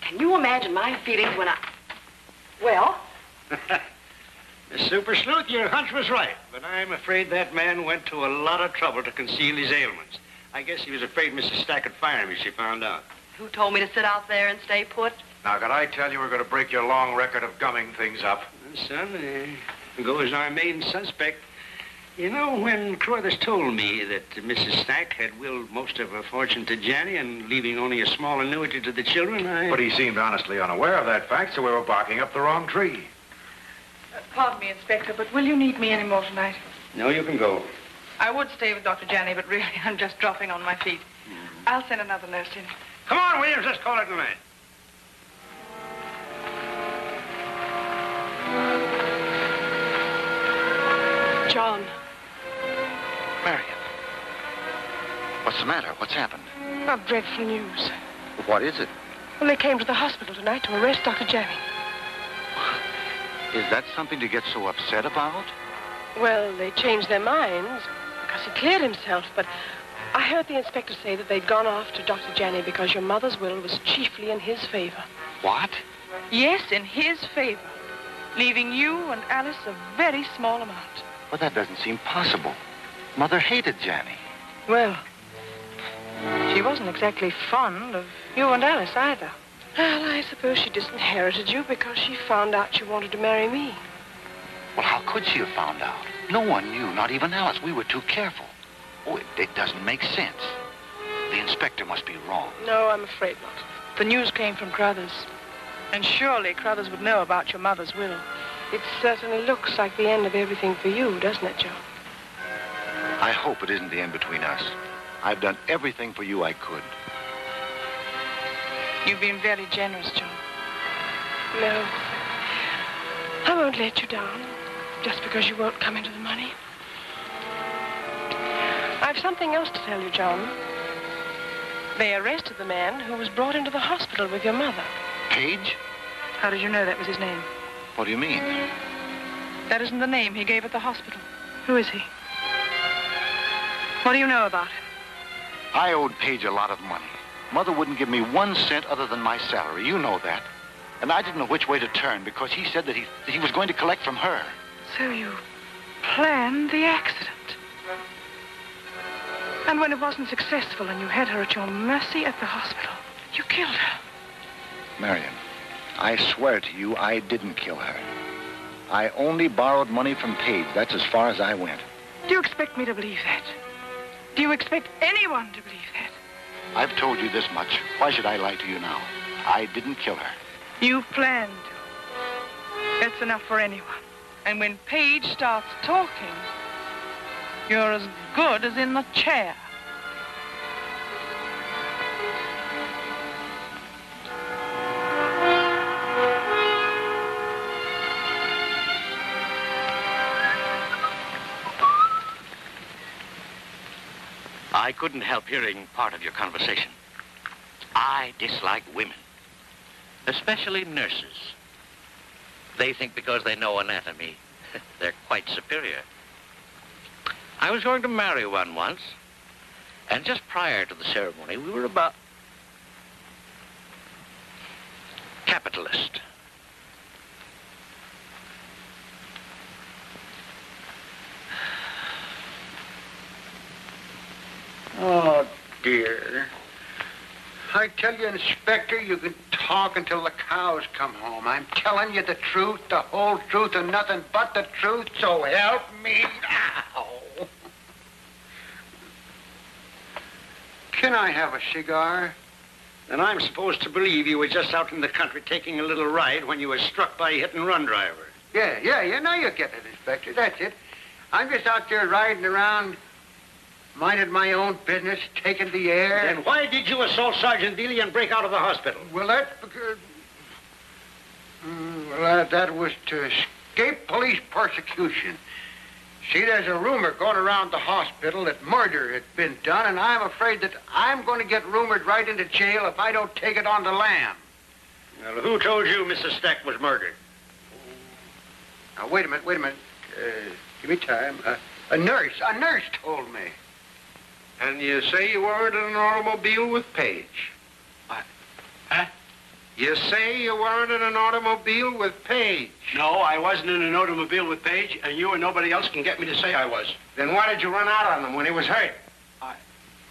Can you imagine my feelings when I... Well? Miss Super Sleuth, your hunch was right, but I'm afraid that man went to a lot of trouble to conceal his ailments. I guess he was afraid Mrs. Stack would fire him if she found out. Who told me to sit out there and stay put? Now, could I tell you we're going to break your long record of gumming things up? Well, son, uh, go as our main suspect. You know, when Crothers told me that Mrs. Stack had willed most of her fortune to Janney and leaving only a small annuity to the children, I... But he seemed honestly unaware of that fact, so we were barking up the wrong tree. Uh, pardon me, Inspector, but will you need me any more tonight? No, you can go. I would stay with Dr. Janney, but really, I'm just dropping on my feet. I'll send another nurse in. Come on, Williams, let's call it a night. John. Marion. What's the matter? What's happened? Oh, dreadful news. What is it? Well, they came to the hospital tonight to arrest Dr. Janney. Is that something to get so upset about? Well, they changed their minds because he cleared himself, but I heard the inspector say that they'd gone off to Dr. Janney because your mother's will was chiefly in his favor. What? Yes, in his favor. Leaving you and Alice a very small amount. Well, that doesn't seem possible. Mother hated Janney. Well, she wasn't exactly fond of you and Alice either. Well, I suppose she disinherited you because she found out you wanted to marry me. Well, how could she have found out? No one knew, not even Alice. We were too careful. Oh, it, it doesn't make sense. The inspector must be wrong. No, I'm afraid not. The news came from Crothers. And surely Crothers would know about your mother's will. It certainly looks like the end of everything for you, doesn't it, Joe? I hope it isn't the end between us. I've done everything for you I could. You've been very generous, Joe. No. I won't let you down just because you won't come into the money. I've something else to tell you, John. They arrested the man who was brought into the hospital with your mother. Page? How did you know that was his name? What do you mean? That isn't the name he gave at the hospital. Who is he? What do you know about him? I owed Page a lot of money. Mother wouldn't give me one cent other than my salary. You know that. And I didn't know which way to turn because he said that he, that he was going to collect from her. So you planned the accident. And when it wasn't successful and you had her at your mercy at the hospital, you killed her. Marion, I swear to you I didn't kill her. I only borrowed money from Paige. That's as far as I went. Do you expect me to believe that? Do you expect anyone to believe that? I've told you this much. Why should I lie to you now? I didn't kill her. You planned to. That's enough for anyone. And when Paige starts talking, you're as good as in the chair. I couldn't help hearing part of your conversation. I dislike women, especially nurses. They think because they know anatomy, they're quite superior. I was going to marry one once, and just prior to the ceremony, we were about capitalist. Oh, dear. I tell you, Inspector, you can talk until the cows come home. I'm telling you the truth, the whole truth, and nothing but the truth, so help me now. Can I have a cigar? Then I'm supposed to believe you were just out in the country taking a little ride when you were struck by a hit-and-run driver. Yeah, yeah, yeah. Now you get it, Inspector. That's it. I'm just out there riding around, minding my own business, taking the air. Then why did you assault Sergeant Velie and break out of the hospital? Well, that's because... Mm, well, that, that was to escape police persecution. See, there's a rumor going around the hospital that murder had been done, and I'm afraid that I'm going to get rumored right into jail if I don't take it on the lam. Well, who told you Mrs. Stack was murdered? Now, wait a minute, wait a minute. Uh, give me time. Uh, a nurse, a nurse told me. And you say you weren't in an automobile with Paige? What? Huh? You say you weren't in an automobile with Paige? No, I wasn't in an automobile with Paige, and you or nobody else can get me to say I was. Then why did you run out on him when he was hurt? I...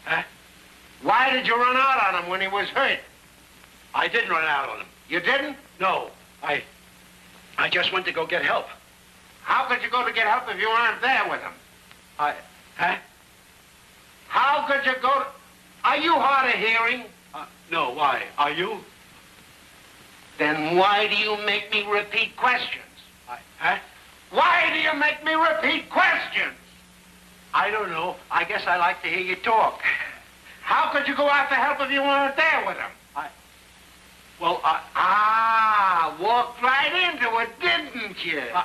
Huh? Why did you run out on him when he was hurt? I didn't run out on him. You didn't? No, I... I just went to go get help. How could you go to get help if you weren't there with him? I... Huh? How could you go to... Are you hard of hearing? Uh, no, why? Are you? Then why do you make me repeat questions? I... Huh? Why do you make me repeat questions? I don't know. I guess I like to hear you talk. How could you go out to help if you weren't there with him? I... Well, I... Ah, walked right into it, didn't you? Uh,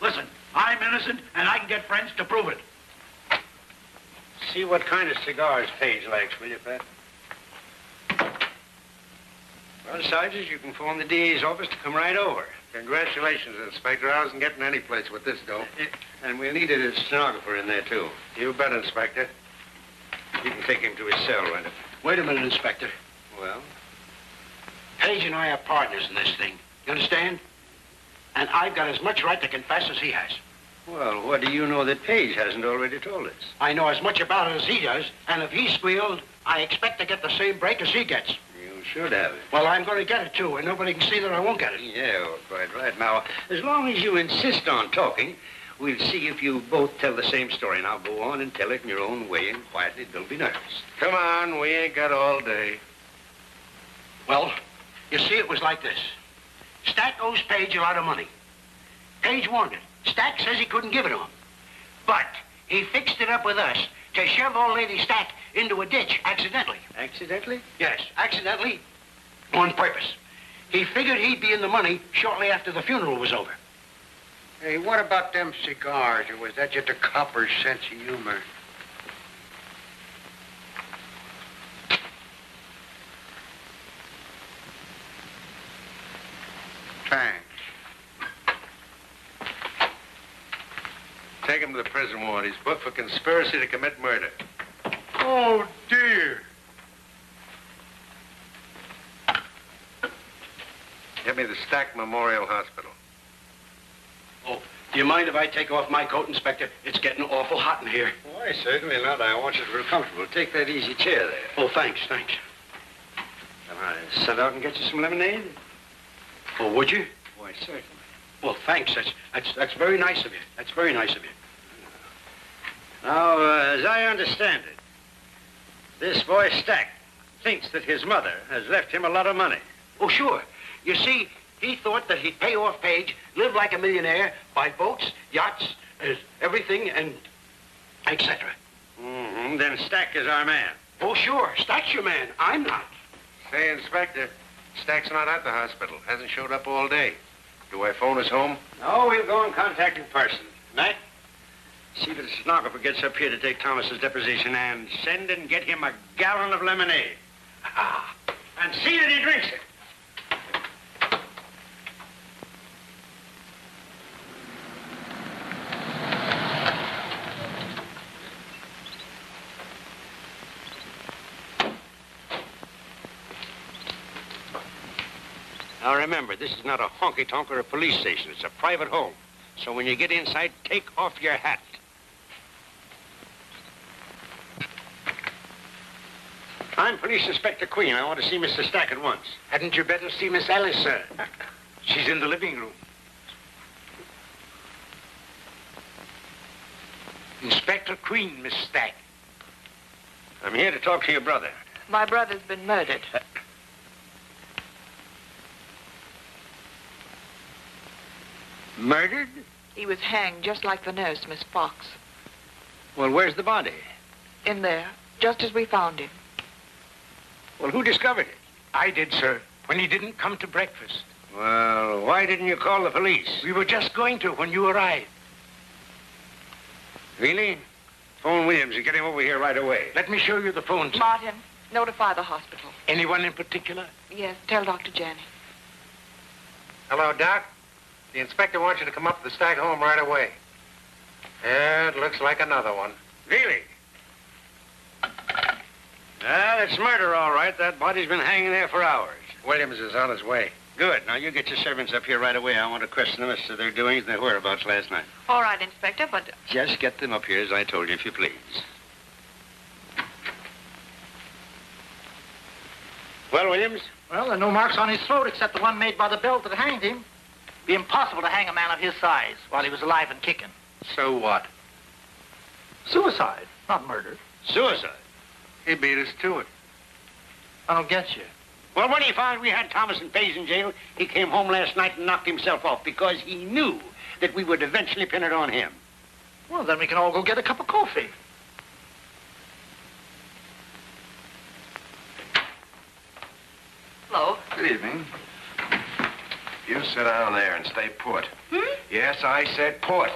listen, I'm innocent, and I can get friends to prove it. See what kind of cigars Paige likes, will you, Pat? Well, Sergeant, you can phone the DA's office to come right over. Congratulations, Inspector. I wasn't getting any place with this dope. And we'll need a stenographer in there, too. You bet, Inspector. You can take him to his cell, right? Wait a minute, Inspector. Well? Paige and I are partners in this thing. You understand? And I've got as much right to confess as he has. Well, what do you know that Paige hasn't already told us? I know as much about it as he does, and if he squealed, I expect to get the same break as he gets. You should have it. Well, I'm going to get it, too, and nobody can see that I won't get it. Yeah, well, quite right. Now, as long as you insist on talking, we'll see if you both tell the same story. Now, go on and tell it in your own way and quietly. Don't be nervous. Come on, we ain't got all day. Well, you see, it was like this. Stack owes Page a lot of money. Page wanted it. Stack says he couldn't give it to him. But he fixed it up with us to shove old lady Stack into a ditch accidentally. Accidentally? Yes, accidentally, on purpose. He figured he'd be in the money shortly after the funeral was over. Hey, what about them cigars, or was that just a copper's sense of humor? Thanks. Take him to the prison ward. He's booked for conspiracy to commit murder. Oh, dear. Get me the Stack Memorial Hospital. Oh, do you mind if I take off my coat, Inspector? It's getting awful hot in here. Why, certainly not. I want you to feel comfortable. Take that easy chair there. Oh, thanks, thanks. Can I set out and get you some lemonade? Oh, would you? Why, certainly. Well, thanks. That's, that's, that's very nice of you. That's very nice of you. Now, uh, as I understand it, this boy Stack thinks that his mother has left him a lot of money. Oh, sure. You see, he thought that he'd pay off Page, live like a millionaire, buy boats, yachts, uh, everything, and etc. Mm-hmm. Then Stack is our man. Oh, sure. Stack's your man. I'm not. Say, Inspector, Stack's not at the hospital. Hasn't showed up all day. Do I phone his home? No, we'll go and contact in person. Matt, see that the stenographer gets up here to take Thomas's deposition and send and get him a gallon of lemonade. Ah, and see that he drinks it. Now remember, this is not a honky-tonk or a police station. It's a private home. So when you get inside, take off your hat. I'm Police Inspector Queen. I want to see Mr. Stack at once. Hadn't you better see Miss Alice, sir? She's in the living room. Inspector Queen, Miss Stack. I'm here to talk to your brother. My brother's been murdered. Uh, Murdered? He was hanged just like the nurse, Miss Fox. Well, where's the body? In there, just as we found him. Well, who discovered it? I did, sir, when he didn't come to breakfast. Well, why didn't you call the police? We were just going to when you arrived. Really? Phone Williams and get him over here right away. Let me show you the phone. sir. Martin, notify the hospital. Anyone in particular? Yes, tell Dr. Janney. Hello, Doc. The inspector wants you to come up to the Stack home right away. Yeah, it looks like another one. Really? Well, it's murder, all right. That body's been hanging there for hours. Williams is on his way. Good. Now, you get your servants up here right away. I want to question them as to their doings and their whereabouts last night. All right, Inspector, but uh, Just get them up here, as I told you, if you please. Well, Williams? Well, there are no marks on his throat except the one made by the belt that hanged him. Be impossible to hang a man of his size while he was alive and kicking. So what? Suicide, not murder. Suicide. He beat us to it. I don't get you. Well, when he found we had Thomas and Page in jail, he came home last night and knocked himself off because he knew that we would eventually pin it on him. Well, then we can all go get a cup of coffee. Hello. Good evening. You sit down there and stay put. Hmm? Yes, I said put.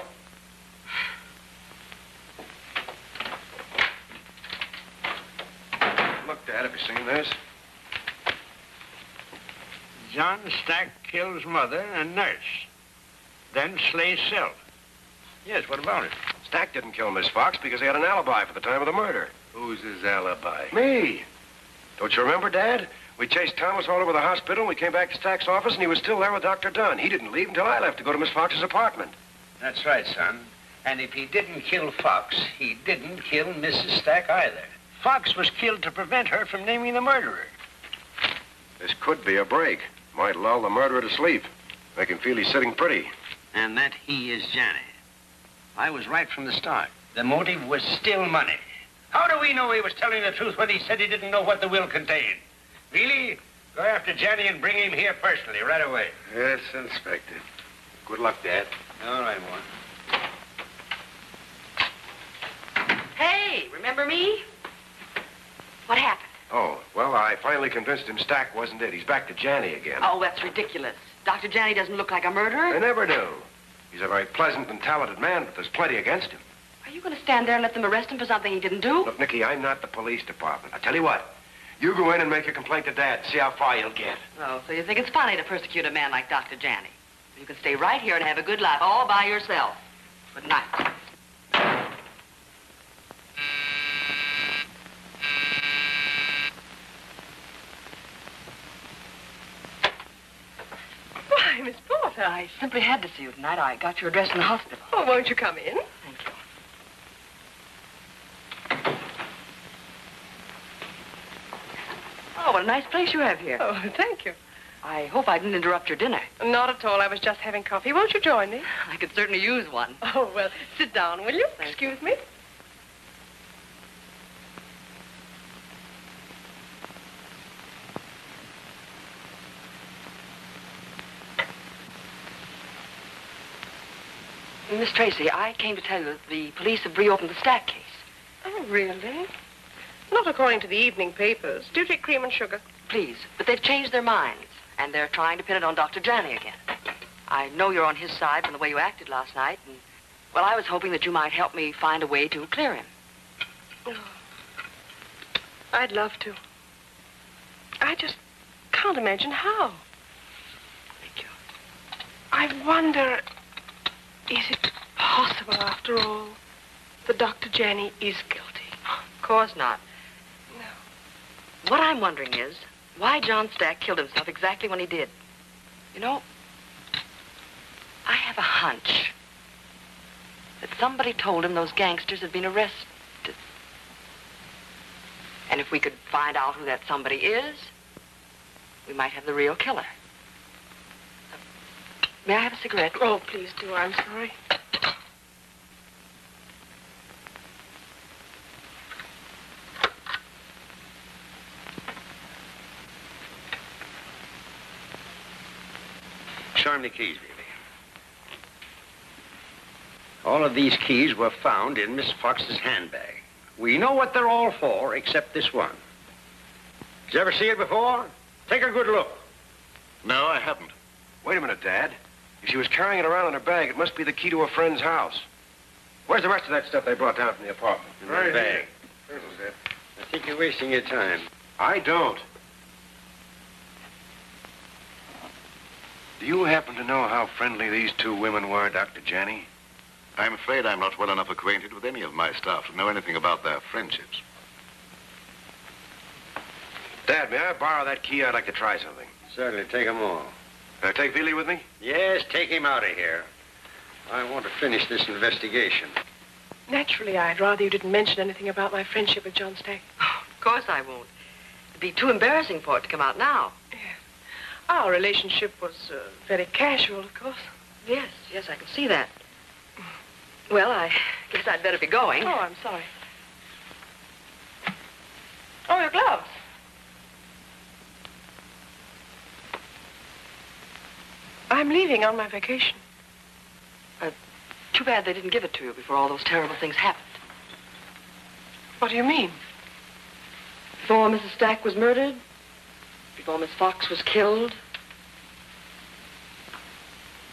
Look, Dad, have you seen this? John Stack kills mother and nurse, then slays self. Yes, what about it? Stack didn't kill Miss Fox because he had an alibi for the time of the murder. Who's his alibi? Me. Don't you remember, Dad? We chased Thomas all over the hospital. We came back to Stack's office, and he was still there with Dr. Dunn. He didn't leave until I left to go to Miss Fox's apartment. That's right, son. And if he didn't kill Fox, he didn't kill Mrs. Stack either. Fox was killed to prevent her from naming the murderer. This could be a break. Might lull the murderer to sleep. Make him feel he's sitting pretty. And that he is Johnny. I was right from the start. The motive was still money. How do we know he was telling the truth when he said he didn't know what the will contained? Really? Go after Johnny and bring him here personally, right away. Yes, Inspector. Good luck, Dad. All right, Warren. Hey, remember me? What happened? Oh, well, I finally convinced him Stack wasn't it. He's back to Janney again. Oh, that's ridiculous. Dr. Janney doesn't look like a murderer. They never do. He's a very pleasant and talented man, but there's plenty against him. Are you going to stand there and let them arrest him for something he didn't do? Look, Nikki, I'm not the police department. I tell you what, You go in and make your complaint to Dad. See how far you'll get. Oh, so you think it's funny to persecute a man like Dr. Janney? You can stay right here and have a good life all by yourself. Good night. Why, Miss Porter, I simply had to see you tonight. I got your address in the hospital. Oh, won't you come in? Thank you. Oh, what a nice place you have here. Oh, thank you. I hope I didn't interrupt your dinner. Not at all. I was just having coffee. Won't you join me? I could certainly use one. Oh, well, sit down, will you? Excuse me. Miss Tracy, I came to tell you that the police have reopened the stack case. Oh, really? Not according to the evening papers. Do you take cream and sugar? Please, but they've changed their minds, and they're trying to pin it on Dr. Janney again. I know you're on his side from the way you acted last night, and, well, I was hoping that you might help me find a way to clear him. Oh, I'd love to. I just can't imagine how. Thank you. I wonder, is it possible, after all, that Dr. Janney is guilty? Of course not. What I'm wondering is why John Stack killed himself exactly when he did. You know, I have a hunch that somebody told him those gangsters had been arrested. And if we could find out who that somebody is, we might have the real killer. May I have a cigarette? Oh, please do. I'm sorry. The keys. All of these keys were found in Miss Fox's handbag. We know what they're all for, except this one. Did you ever see it before? Take a good look. No, I haven't. Wait a minute, Dad. If she was carrying it around in her bag, it must be the key to a friend's house. Where's the rest of that stuff they brought down from the apartment? In my bag. I think you're wasting your time. I don't. Do you happen to know how friendly these two women were, Dr. Janney? I'm afraid I'm not well enough acquainted with any of my staff to know anything about their friendships. Dad, may I borrow that key? I'd like to try something. Certainly, take them all. Uh, take Velie with me? Yes, take him out of here. I want to finish this investigation. Naturally, I'd rather you didn't mention anything about my friendship with John Stack. Of course I won't. It'd be too embarrassing for it to come out now. Our relationship was uh, very casual, of course. Yes, yes, I can see that. Well, I guess I'd better be going. Oh, I'm sorry. Oh, your gloves. I'm leaving on my vacation. Uh, too bad they didn't give it to you before all those terrible things happened. What do you mean? Before Mrs. Stack was murdered, before Miss Fox was killed,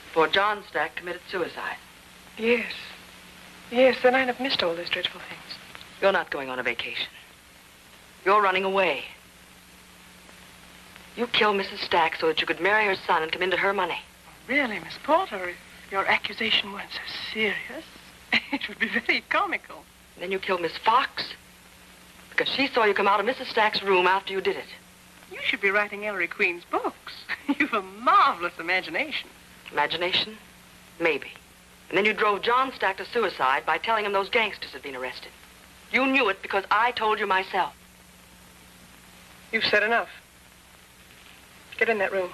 before John Stack committed suicide. Yes. Yes, then I'd have missed all those dreadful things. You're not going on a vacation. You're running away. You killed Mrs. Stack so that you could marry her son and come into her money. Really, Miss Porter, if your accusation weren't so serious, it would be very comical. And then you killed Miss Fox because she saw you come out of Mrs. Stack's room after you did it. You should be writing Ellery Queen's books. You've a marvelous imagination. Imagination? Maybe. And then you drove John Stack to suicide by telling him those gangsters had been arrested. You knew it because I told you myself. You've said enough. Get in that room.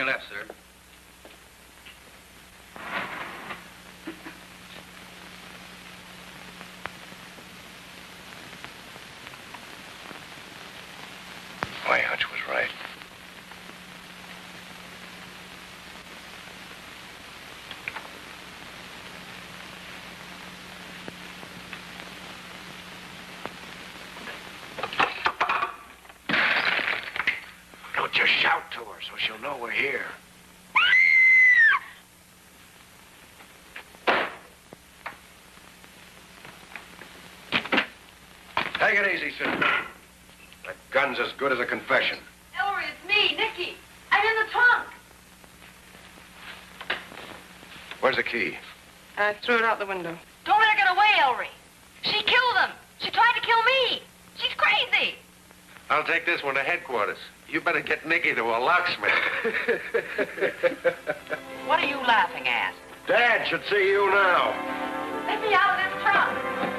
Your left, sir. My hunch was right. It easy, sister. That gun's as good as a confession. Ellery, it's me, Nikki. I'm in the trunk. Where's the key? I threw it out the window. Don't let her get away, Ellery. She killed him. She tried to kill me. She's crazy. I'll take this one to headquarters. You better get Nikki to a locksmith. What are you laughing at? Dad should see you now. Let me out of this trunk.